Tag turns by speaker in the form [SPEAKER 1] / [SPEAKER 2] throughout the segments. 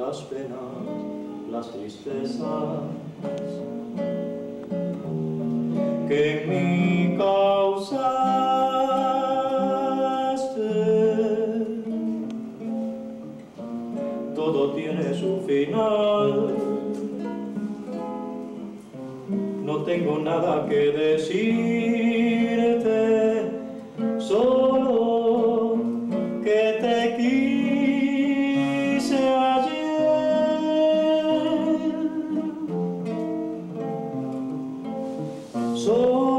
[SPEAKER 1] las penas, las tristezas que en mí causaste. Todo tiene su final, no tengo nada que decir. So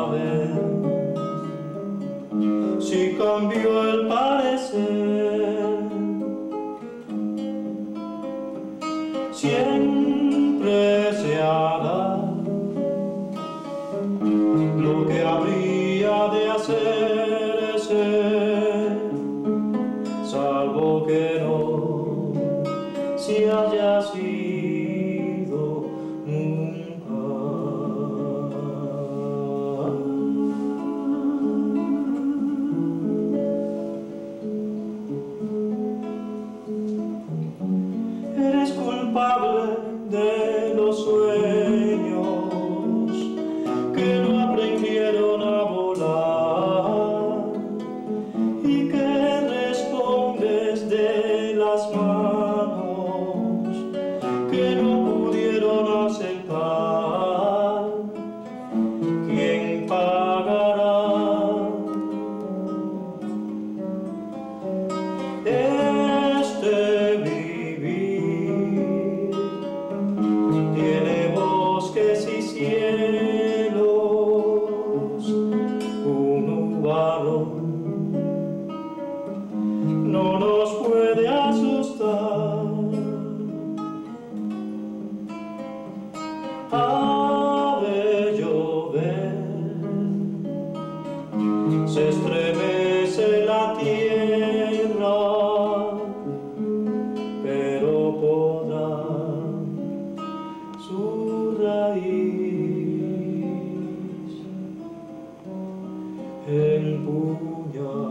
[SPEAKER 1] Hallelujah. day. empuñar.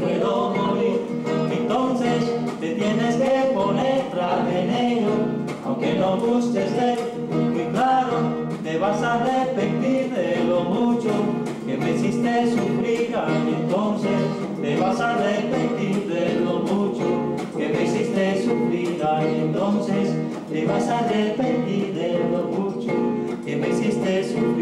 [SPEAKER 1] Puedo morir. Entonces te tienes que poner traje negro, aunque no gustes de muy claro, te vas a arrepentir de lo mucho que me hiciste sufrir. Entonces te vas a arrepentir de lo mucho que me hiciste sufrir. Entonces te vas a arrepentir de lo mucho que me hiciste sufrir.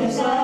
[SPEAKER 2] Yes, I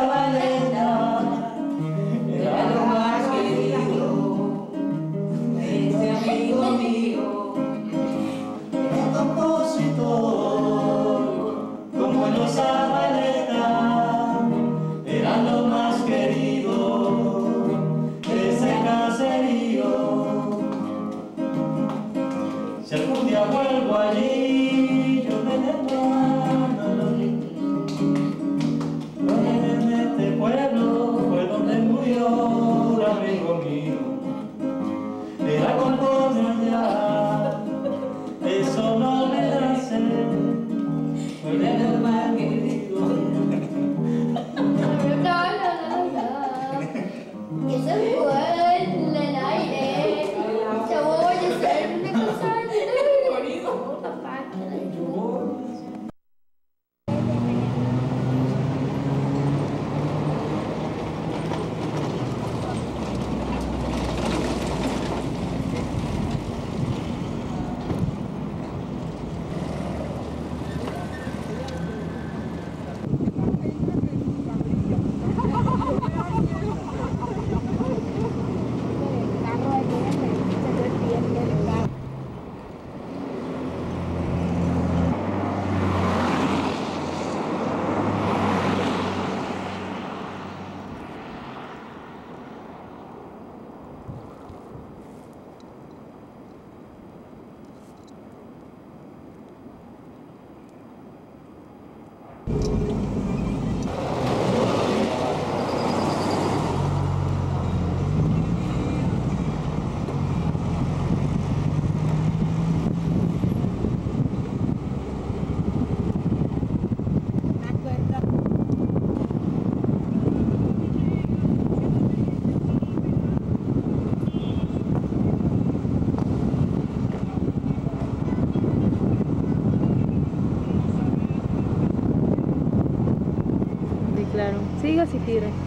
[SPEAKER 2] siga si quiere.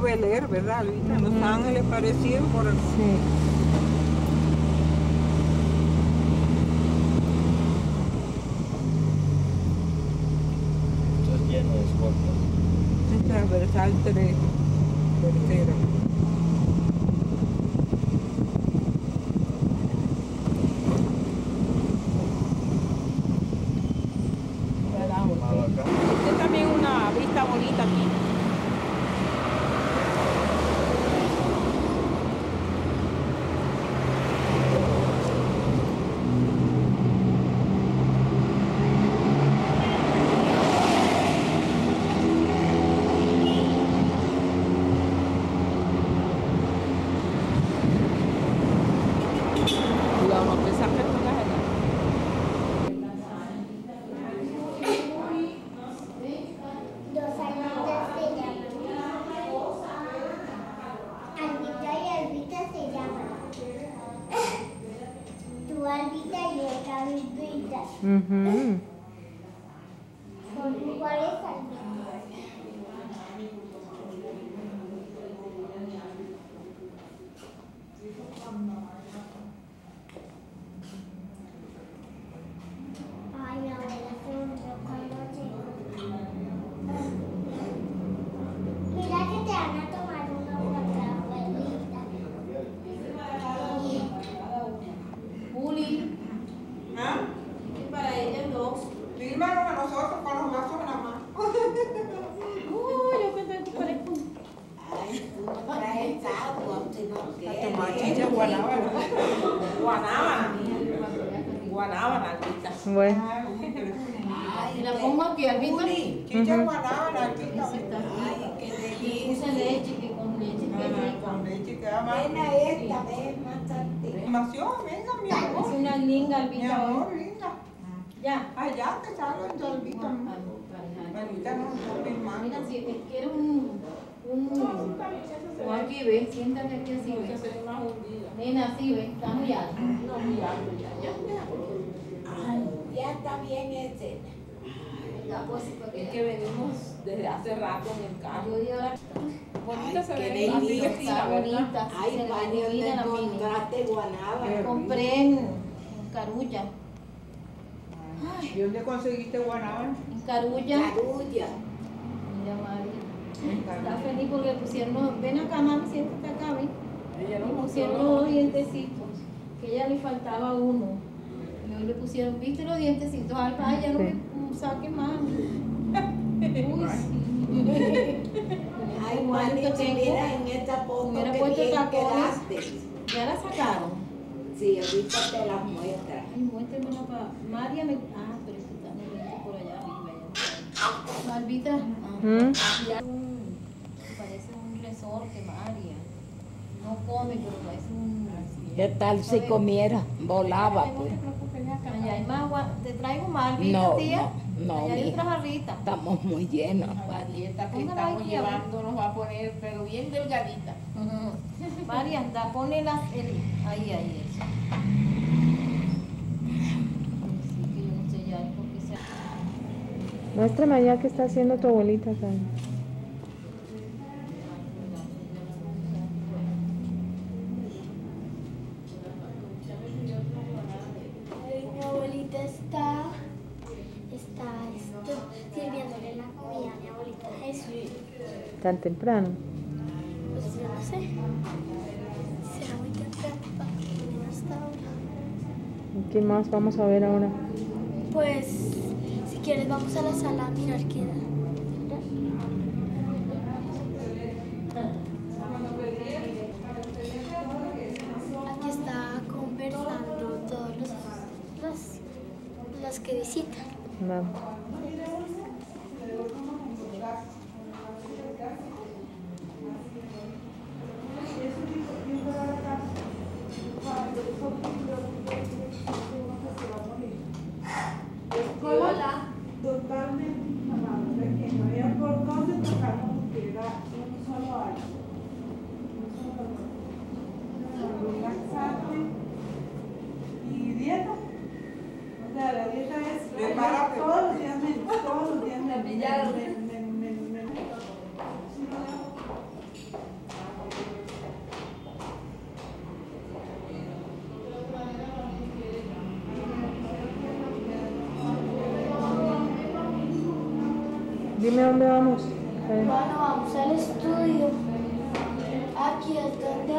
[SPEAKER 3] Como el barrio Bel Air, ¿verdad, Luisa? Los Ángeles parecido por el... Sí.
[SPEAKER 4] Esto es lleno de escoltas.
[SPEAKER 3] Transversal 3, tercero. separate queda más.
[SPEAKER 5] Ven esta vez más tarde.
[SPEAKER 3] Información, venga, mi
[SPEAKER 5] Es
[SPEAKER 3] amor.
[SPEAKER 5] una linda,
[SPEAKER 3] Mi
[SPEAKER 5] Albita.
[SPEAKER 3] amor, linda.
[SPEAKER 5] Ya.
[SPEAKER 3] Allá te salgo en tu Albita. Albita no está firmando.
[SPEAKER 5] Mira, si es que eres un. un o aquí, ve, siéntate aquí así, ve. Nena, así, ve, está muy alto. No, muy alto, ya, ya.
[SPEAKER 6] Ya está bien ese.
[SPEAKER 5] Ya, pues,
[SPEAKER 6] Es que venimos desde hace rato en el carro.
[SPEAKER 5] Yo digo, ahora,
[SPEAKER 6] Bonita se
[SPEAKER 5] qué
[SPEAKER 6] ve, así vestida,
[SPEAKER 5] está bonita,
[SPEAKER 6] Ay,
[SPEAKER 5] se ve
[SPEAKER 6] Pani,
[SPEAKER 5] divina
[SPEAKER 6] ¿dónde
[SPEAKER 5] la mini.
[SPEAKER 6] encontraste guanábana?
[SPEAKER 5] Compré en, en Carulla.
[SPEAKER 3] ¿Y dónde conseguiste guanábana?
[SPEAKER 5] En Carulla.
[SPEAKER 6] Carulla.
[SPEAKER 5] Mira, María. Está feliz porque pusieron, ven acá, mami, siéntate acá, ven.
[SPEAKER 6] Ella no
[SPEAKER 5] Le
[SPEAKER 6] mostró
[SPEAKER 5] pusieron
[SPEAKER 6] los-
[SPEAKER 5] dientecitos, que ella le faltaba uno. Y hoy le pusieron, viste los dientecitos, ay, ya no me saque más. Uy, sí.
[SPEAKER 6] Ay,
[SPEAKER 5] tengo.
[SPEAKER 6] mira en esta foto que bien quedaste.
[SPEAKER 5] Ya la sacaron.
[SPEAKER 6] Sí, ahorita te las muestra.
[SPEAKER 5] Ay, muéstrenmela para. María me. Ah, pero es que está muy por allá arriba. Malvita. ah,
[SPEAKER 7] ¿Mm?
[SPEAKER 5] Parece un resorte, María. No come, pero parece un.
[SPEAKER 6] ¿Qué tal si comiera? Volaba, pues.
[SPEAKER 5] te preocupes, ven acá. Allá hay más agua. Te traigo más, Malvita,
[SPEAKER 6] No,
[SPEAKER 5] tía.
[SPEAKER 6] No, mija.
[SPEAKER 5] jarrita.
[SPEAKER 6] Estamos muy llenos,
[SPEAKER 8] La dieta que estamos llevando nos va a poner, pero bien delgadita.
[SPEAKER 5] María, anda, las. El, ahí, ahí, eso.
[SPEAKER 7] Muéstrame allá qué está haciendo tu abuelita, Tania.
[SPEAKER 2] Ay, Mi abuelita está, está esto, sirviéndole la comida a mi abuelita Jesús.
[SPEAKER 7] Tan temprano.
[SPEAKER 2] Pues yo no sé. Será muy temprano para comer hasta ahora.
[SPEAKER 7] ¿Y ¿Qué más vamos a ver ahora?
[SPEAKER 2] Pues, si quieres, vamos a la sala a mirar qué da. Aquí está conversando todos los, los, los que visitan.
[SPEAKER 7] Vamos.
[SPEAKER 2] Hola.
[SPEAKER 7] Dime dónde vamos.
[SPEAKER 2] Bueno, vamos al estudio. Aquí es donde,